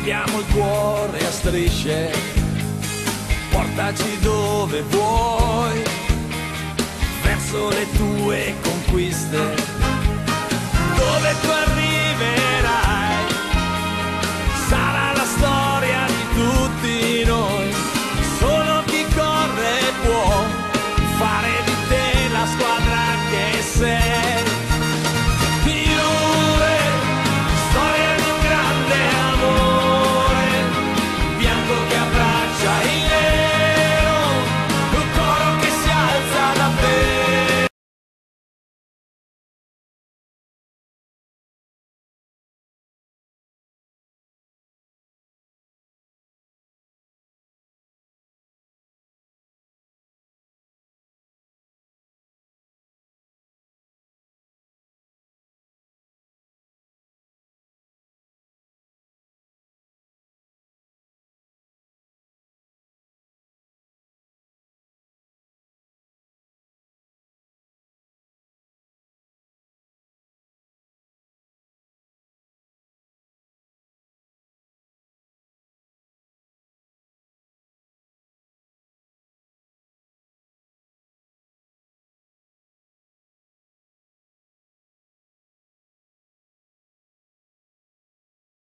abbiamo il cuore a strisce, portaci dove vuoi, verso le tue conquiste.